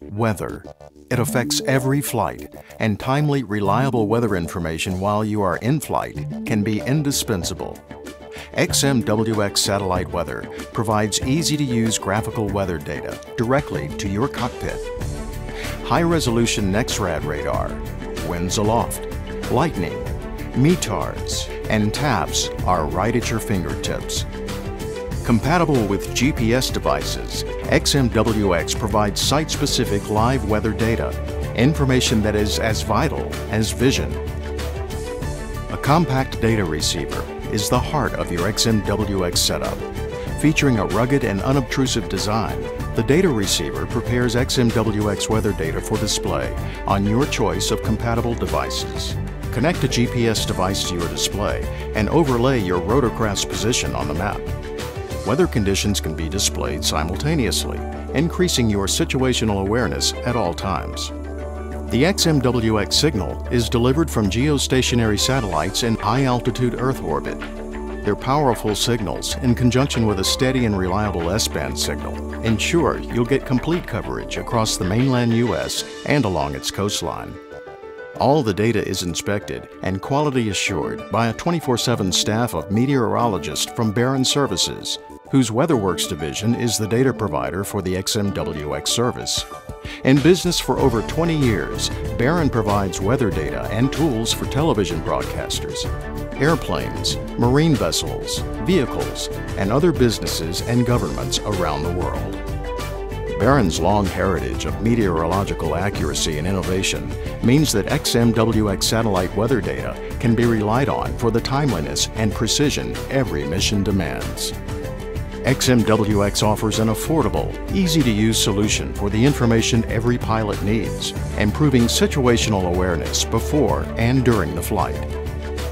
Weather. It affects every flight, and timely, reliable weather information while you are in flight can be indispensable. XMWX Satellite Weather provides easy-to-use graphical weather data directly to your cockpit. High-resolution NEXRAD radar, winds aloft, lightning, METARs, and TAFs are right at your fingertips. Compatible with GPS devices, XMWX provides site-specific live weather data, information that is as vital as vision. A compact data receiver is the heart of your XMWX setup. Featuring a rugged and unobtrusive design, the data receiver prepares XMWX weather data for display on your choice of compatible devices. Connect a GPS device to your display and overlay your rotorcraft's position on the map. Weather conditions can be displayed simultaneously, increasing your situational awareness at all times. The XMWX signal is delivered from geostationary satellites in high-altitude Earth orbit. Their powerful signals, in conjunction with a steady and reliable S-band signal, ensure you'll get complete coverage across the mainland U.S. and along its coastline. All the data is inspected and quality assured by a 24-7 staff of meteorologists from Baron Services, whose WeatherWorks division is the data provider for the XMWX service. In business for over 20 years, Baron provides weather data and tools for television broadcasters, airplanes, marine vessels, vehicles, and other businesses and governments around the world. Baron's long heritage of meteorological accuracy and innovation means that XMWX satellite weather data can be relied on for the timeliness and precision every mission demands. XMWX offers an affordable, easy-to-use solution for the information every pilot needs, improving situational awareness before and during the flight.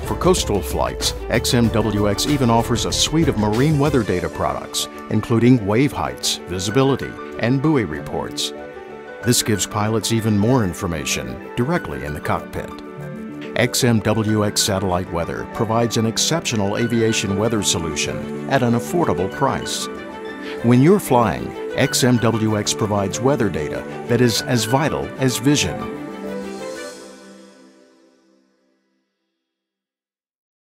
For coastal flights, XMWX even offers a suite of marine weather data products, including wave heights, visibility, and buoy reports. This gives pilots even more information directly in the cockpit. XMWX Satellite Weather provides an exceptional aviation weather solution at an affordable price. When you're flying, XMWX provides weather data that is as vital as vision